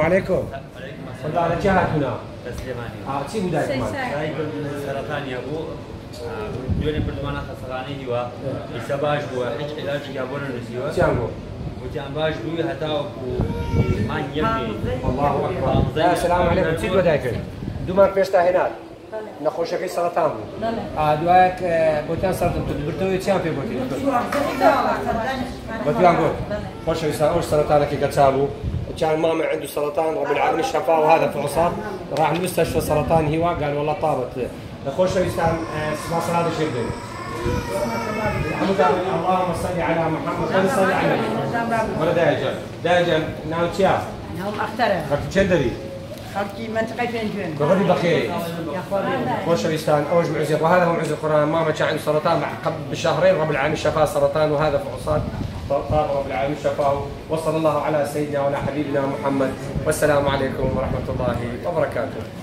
عليكم. عليكم والله على جهات هنا تسليماني. آه تسيبوا دايما دای سرطان یابوو دوێنێ بردوانە خەسەغانی هیوە ئیسا باش بووە هیچ علاجی یا بۆ نووسیوە تيانغو وتیان باش بووی هەتاوەکو مان یەکێ الله اكبر يا السلام عليكم تسيبوا دايما دومان بيشتا هنا سەرەتان بوو دوایەک بۆتیان سەرتم تو برتەوەی چیان پێ بۆتی بەتیان گوت خۆشەویستان ئەوش سەرەتانێکی کەچا بوو كان ماما عنده سرطان رب العالمين الشفاء وهذا فحوصات راح المستشفى سرطان هوا قال والله طابت. خوشويستان اسمها صلاة الشربين اللهم صل على محمد. صلي على النبي ولا دايجا دايجا ناو تشاف هم أخترع. خرجت شندري خرجي منطقة فنجون بغدي بخير يا خوالي خوشويستان اوج معزق وهذا هو معزق القرآن. ماما كان عنده سرطان قبل بشهرين رب العالمين شفاه سرطان وهذا فحوصات طاب رب العالمين شفاه وصلى الله على سيدنا وعلى حبيبنا محمد. والسلام عليكم ورحمة الله وبركاته.